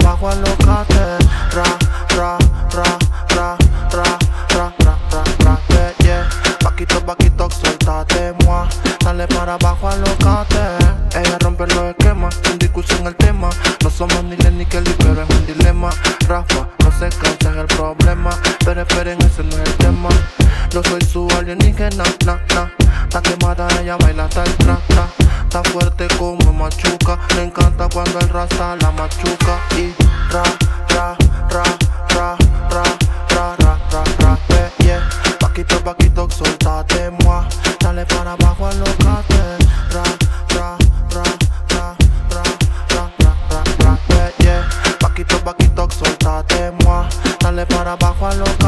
abajo al locate. Ra, ra, ra, ra, ra, ra, ra, ra, ra, yeah. Paquito, paquito, suéltate, mua. Dale para abajo al locate. Ella rompe los esquemas, sin discusión el tema. No somos ni Lenny Kelly, pero es un dilema. Rafa, no se cansa el problema. Pero esperen, ese no es el tema. Yo soy su alienígena, na, na. Está quemada, ella baila hasta el tra, tra. Machuca. Le encanta cuando el raza la machuca. Y ra, ra, ra, ra, ra, ra, ra, ra, ra, eh, yeah. Paquito, paquito, soltate, moi. Dale para abajo, alocate. Ra, ra, ra, ra, ra, ra, ra, ra, ra, eh, yeah. Paquito, paquito, soltate, moi. Dale para abajo, alocate.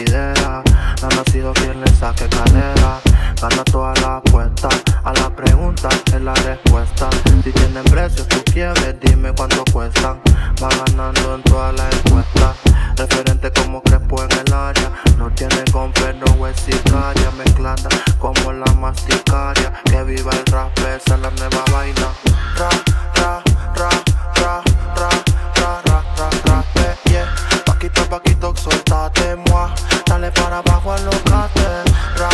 idea. Han nacido fieles a que cadera. Gana toda la apuesta. A la pregunta es la respuesta. Si tienen precios, tú quieres, dime cuánto cuestan. Va ganando en todas las encuestas. Referente como Crespo en el área. No tiene compra, no es sicaria. Mezclada como la mastica dale para abajo al locate. Ra,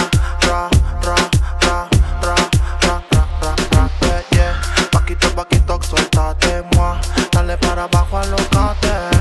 ra, ra, ra, ra, ra, ra, ra, ra, yeah. Paquito, paquito, suéltate, moi. Dale para abajo al locate.